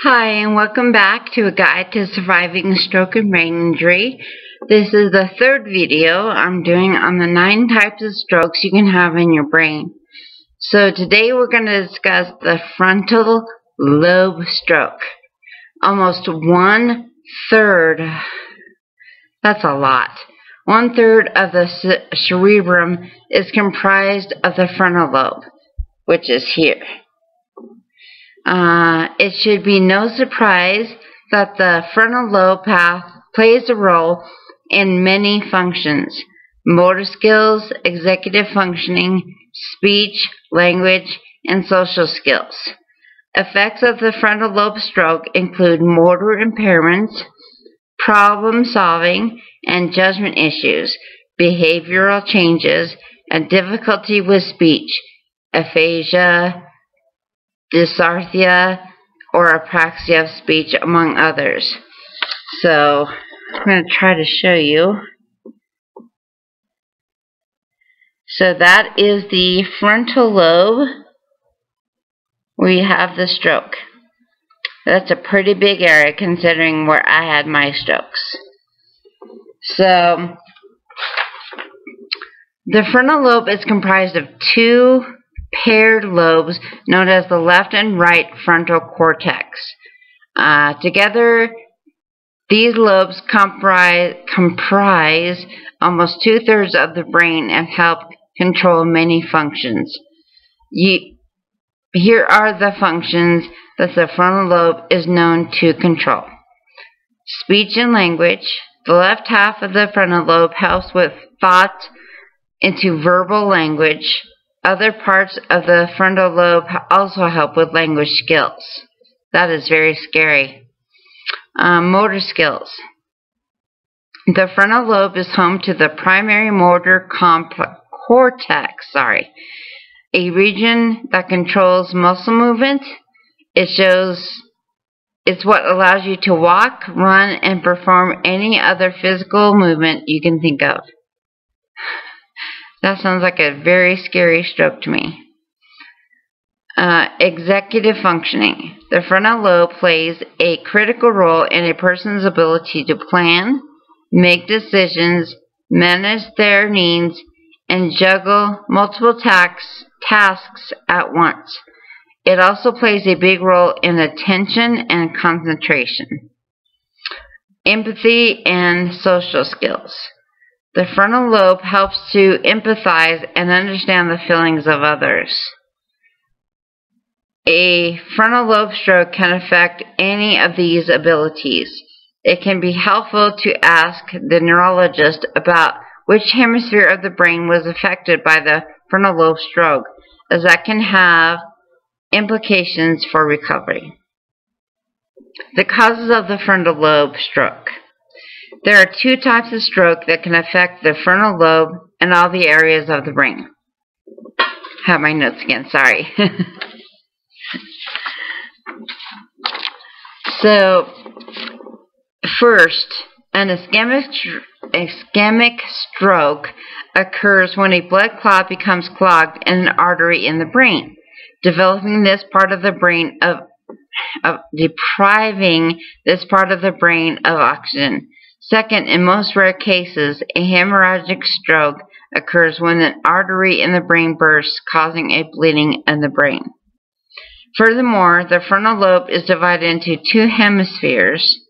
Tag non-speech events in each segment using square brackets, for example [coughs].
Hi, and welcome back to a guide to surviving stroke and brain injury. This is the third video I'm doing on the nine types of strokes you can have in your brain. So today we're going to discuss the frontal lobe stroke. Almost one third, that's a lot, one third of the cerebrum is comprised of the frontal lobe, which is here. Uh, it should be no surprise that the frontal lobe path plays a role in many functions motor skills, executive functioning, speech, language, and social skills. Effects of the frontal lobe stroke include motor impairments, problem solving and judgment issues, behavioral changes, and difficulty with speech, aphasia, dysarthria, or apraxia of speech, among others. So, I'm going to try to show you. So that is the frontal lobe. We have the stroke. That's a pretty big area considering where I had my strokes. So, the frontal lobe is comprised of two paired lobes known as the left and right frontal cortex. Uh, together, these lobes comprise, comprise almost two-thirds of the brain and help control many functions. Here are the functions that the frontal lobe is known to control. Speech and language. The left half of the frontal lobe helps with thought into verbal language. Other parts of the frontal lobe also help with language skills. That is very scary. Um, motor skills. The frontal lobe is home to the primary motor cortex, sorry, a region that controls muscle movement. It shows it's what allows you to walk, run, and perform any other physical movement you can think of. That sounds like a very scary stroke to me. Uh, executive functioning. The frontal lobe plays a critical role in a person's ability to plan, make decisions, manage their needs, and juggle multiple tax, tasks at once. It also plays a big role in attention and concentration. Empathy and social skills. The frontal lobe helps to empathize and understand the feelings of others. A frontal lobe stroke can affect any of these abilities. It can be helpful to ask the neurologist about which hemisphere of the brain was affected by the frontal lobe stroke, as that can have implications for recovery. The causes of the frontal lobe stroke. There are two types of stroke that can affect the frontal lobe and all the areas of the brain. Have my notes again, sorry. [laughs] so, first, an ischemic, ischemic stroke occurs when a blood clot becomes clogged in an artery in the brain, developing this part of the brain of, of depriving this part of the brain of oxygen. Second, in most rare cases, a hemorrhagic stroke occurs when an artery in the brain bursts, causing a bleeding in the brain. Furthermore, the frontal lobe is divided into two hemispheres,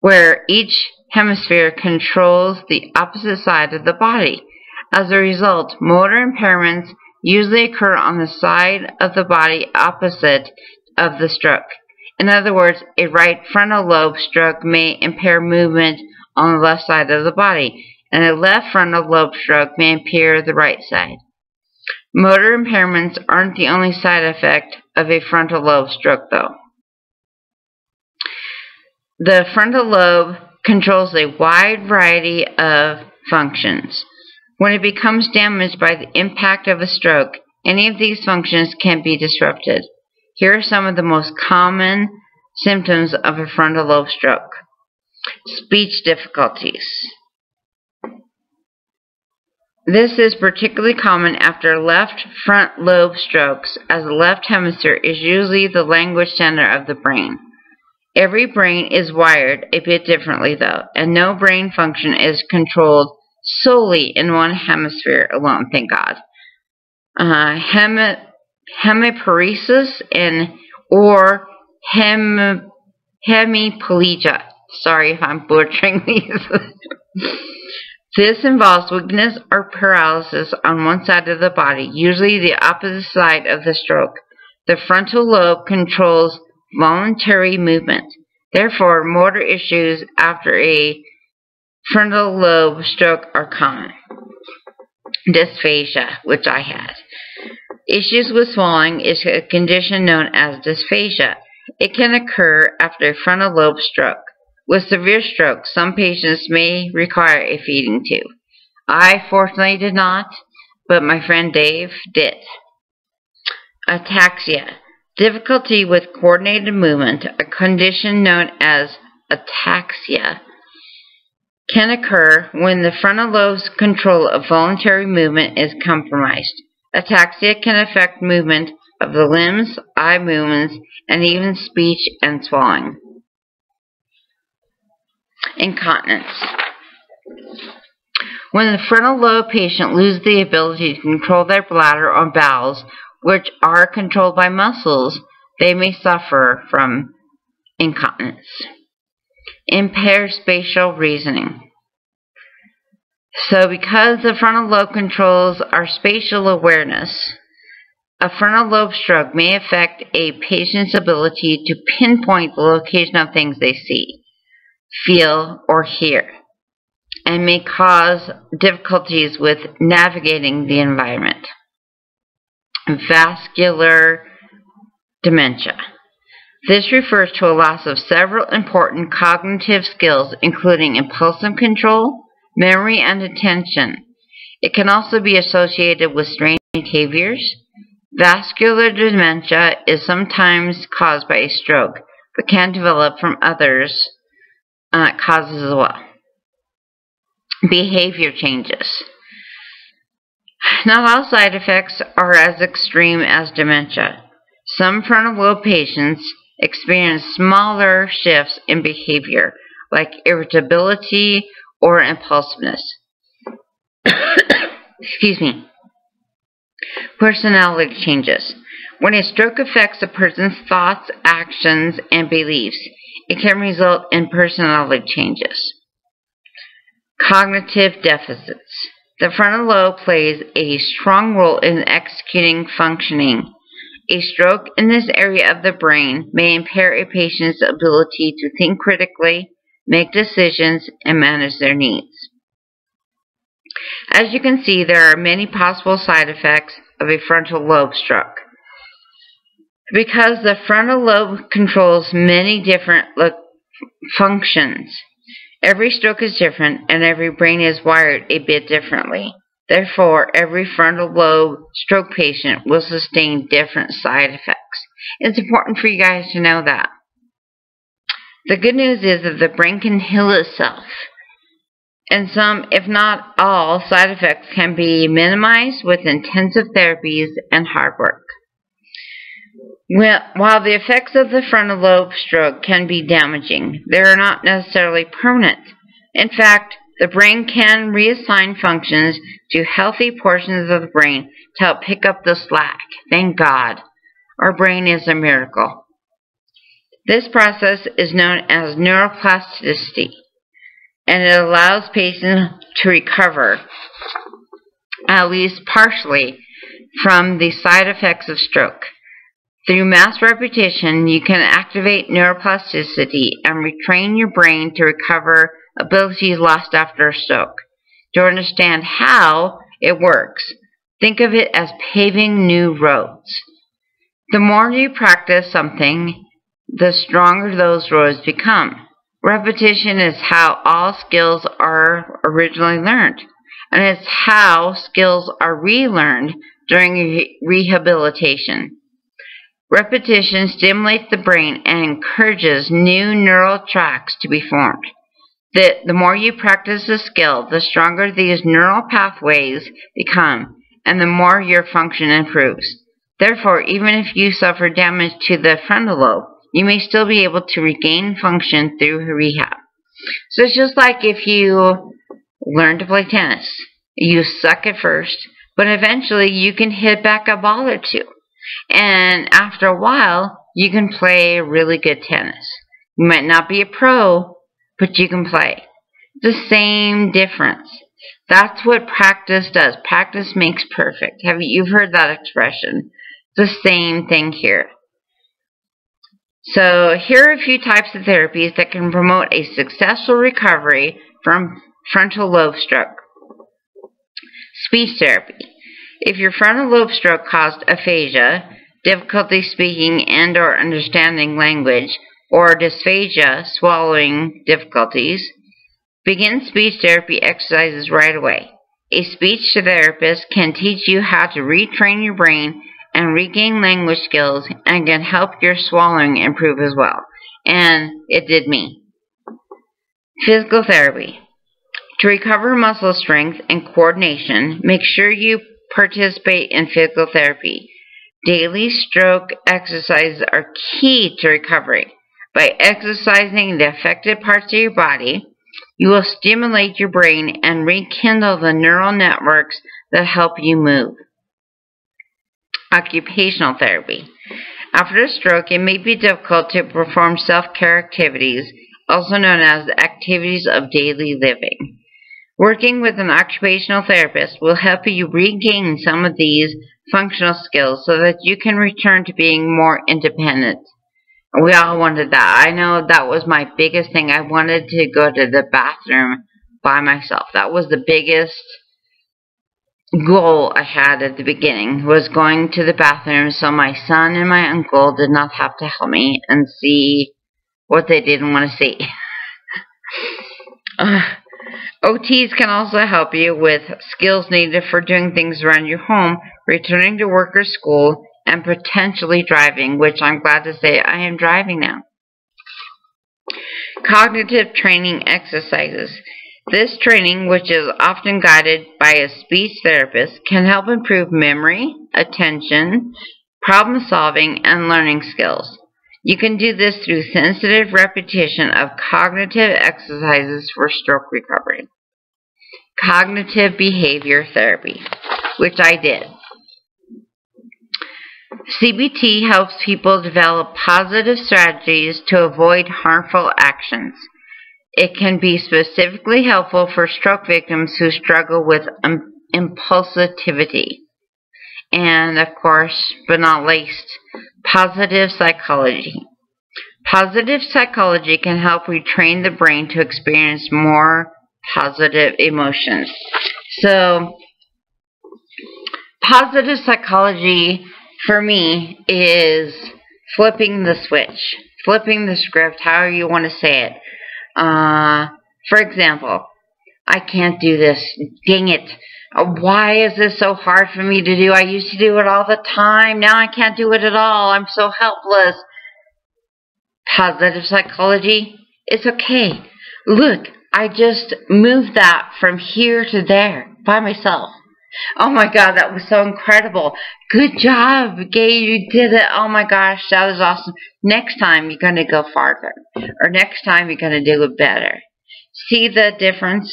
where each hemisphere controls the opposite side of the body. As a result, motor impairments usually occur on the side of the body opposite of the stroke. In other words, a right frontal lobe stroke may impair movement on the left side of the body, and a left frontal lobe stroke may impair the right side. Motor impairments aren't the only side effect of a frontal lobe stroke, though. The frontal lobe controls a wide variety of functions. When it becomes damaged by the impact of a stroke, any of these functions can be disrupted. Here are some of the most common symptoms of a frontal lobe stroke. Speech difficulties. This is particularly common after left front lobe strokes, as the left hemisphere is usually the language center of the brain. Every brain is wired a bit differently, though, and no brain function is controlled solely in one hemisphere alone, thank God. Uh, hemi hemiparesis and or hem hemiplegia. Sorry if I'm butchering these. this involves weakness or paralysis on one side of the body, usually the opposite side of the stroke. The frontal lobe controls voluntary movement. Therefore, motor issues after a frontal lobe stroke are common. Dysphagia, which I had. Issues with swallowing is a condition known as dysphagia. It can occur after a frontal lobe stroke. With severe stroke, some patients may require a feeding tube. I fortunately did not, but my friend Dave did. Ataxia. Difficulty with coordinated movement, a condition known as ataxia, can occur when the frontal lobe's control of voluntary movement is compromised. Ataxia can affect movement of the limbs, eye movements, and even speech and swallowing. Incontinence. When the frontal lobe patient loses the ability to control their bladder or bowels, which are controlled by muscles, they may suffer from incontinence. Impaired spatial reasoning. So because the frontal lobe controls our spatial awareness, a frontal lobe stroke may affect a patient's ability to pinpoint the location of things they see, feel, or hear, and may cause difficulties with navigating the environment vascular dementia. This refers to a loss of several important cognitive skills, including impulsive control, memory, and attention. It can also be associated with strange behaviors. Vascular dementia is sometimes caused by a stroke, but can develop from others uh, causes as well. Behavior changes. Not all side effects are as extreme as dementia. Some frontal lobe patients experience smaller shifts in behavior, like irritability or impulsiveness. [coughs] Excuse me. Personality changes. When a stroke affects a person's thoughts, actions, and beliefs, it can result in personality changes. Cognitive deficits. The frontal lobe plays a strong role in executing functioning. A stroke in this area of the brain may impair a patient's ability to think critically, make decisions, and manage their needs. As you can see, there are many possible side effects of a frontal lobe stroke. Because the frontal lobe controls many different functions, Every stroke is different, and every brain is wired a bit differently. Therefore, every frontal lobe stroke patient will sustain different side effects. It's important for you guys to know that. The good news is that the brain can heal itself. And some, if not all, side effects can be minimized with intensive therapies and hard work. While the effects of the frontal lobe stroke can be damaging, they are not necessarily permanent. In fact, the brain can reassign functions to healthy portions of the brain to help pick up the slack. Thank God. Our brain is a miracle. This process is known as neuroplasticity, and it allows patients to recover, at least partially, from the side effects of stroke. Through mass repetition, you can activate neuroplasticity and retrain your brain to recover abilities lost after a stroke. To understand how it works, think of it as paving new roads. The more you practice something, the stronger those roads become. Repetition is how all skills are originally learned, and it's how skills are relearned during rehabilitation. Repetition stimulates the brain and encourages new neural tracks to be formed. The, the more you practice the skill, the stronger these neural pathways become, and the more your function improves. Therefore, even if you suffer damage to the frontal lobe, you may still be able to regain function through rehab. So it's just like if you learn to play tennis. You suck at first, but eventually you can hit back a ball or two. And after a while, you can play really good tennis. You might not be a pro, but you can play. The same difference. That's what practice does. Practice makes perfect. Have you you've heard that expression? The same thing here. So here are a few types of therapies that can promote a successful recovery from frontal lobe stroke. Speech therapy. If your frontal lobe stroke caused aphasia, difficulty speaking and or understanding language, or dysphagia, swallowing difficulties, begin speech therapy exercises right away. A speech therapist can teach you how to retrain your brain and regain language skills and can help your swallowing improve as well. And it did me. Physical therapy. To recover muscle strength and coordination, make sure you participate in physical therapy. Daily stroke exercises are key to recovery. By exercising the affected parts of your body, you will stimulate your brain and rekindle the neural networks that help you move. Occupational therapy. After a stroke, it may be difficult to perform self-care activities, also known as activities of daily living. Working with an occupational therapist will help you regain some of these functional skills so that you can return to being more independent. We all wanted that. I know that was my biggest thing. I wanted to go to the bathroom by myself. That was the biggest goal I had at the beginning was going to the bathroom so my son and my uncle did not have to help me and see what they didn't want to see. [laughs] uh, OTs can also help you with skills needed for doing things around your home, returning to work or school, and potentially driving, which I'm glad to say I am driving now. Cognitive training exercises. This training, which is often guided by a speech therapist, can help improve memory, attention, problem solving, and learning skills. You can do this through sensitive repetition of cognitive exercises for stroke recovery. Cognitive behavior therapy, which I did. CBT helps people develop positive strategies to avoid harmful actions. It can be specifically helpful for stroke victims who struggle with um, impulsivity. And of course, but not least, positive psychology. Positive psychology can help retrain the brain to experience more positive emotions. So, positive psychology for me is flipping the switch, flipping the script, however you want to say it. Uh, for example, I can't do this. Dang it. Uh, why is this so hard for me to do? I used to do it all the time. Now I can't do it at all. I'm so helpless. Positive psychology. It's okay. Look, I just moved that from here to there by myself. Oh my god, that was so incredible. Good job, Gay, you did it. Oh my gosh, that was awesome. Next time you're going to go farther. Or next time you're going to do it better. See the difference?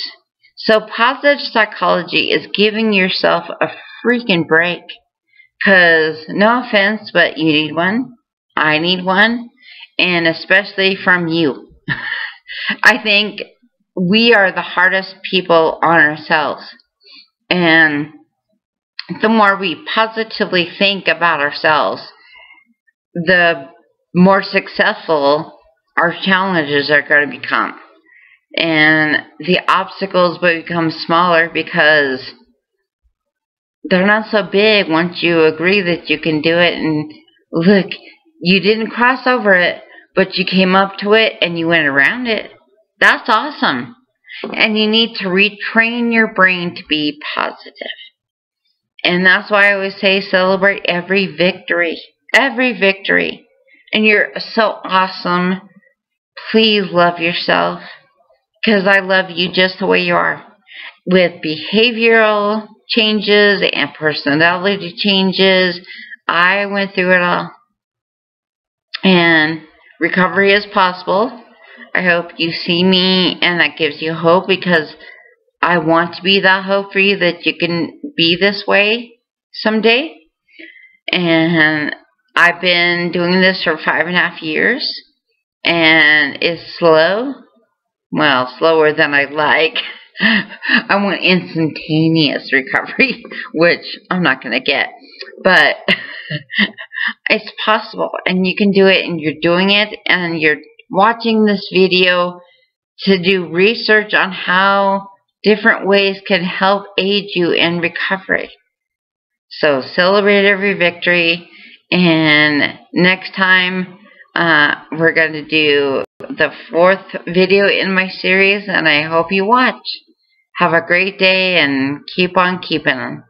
So positive psychology is giving yourself a freaking break. Because, no offense, but you need one. I need one. And especially from you. [laughs] I think we are the hardest people on ourselves. And the more we positively think about ourselves, the more successful our challenges are going to become. And the obstacles will become smaller because they're not so big once you agree that you can do it. And look, you didn't cross over it, but you came up to it and you went around it. That's awesome. And you need to retrain your brain to be positive. And that's why I always say celebrate every victory. Every victory. And you're so awesome. Please love yourself. Because I love you just the way you are. With behavioral changes and personality changes, I went through it all. And recovery is possible. I hope you see me and that gives you hope because I want to be that hope for you that you can be this way someday. And I've been doing this for five and a half years and it's slow. Well, slower than I like. [laughs] I want instantaneous recovery, [laughs] which I'm not going to get. But [laughs] it's possible, and you can do it, and you're doing it, and you're watching this video to do research on how different ways can help aid you in recovery. So celebrate every victory, and next time uh, we're going to do the fourth video in my series, and I hope you watch. Have a great day and keep on keeping.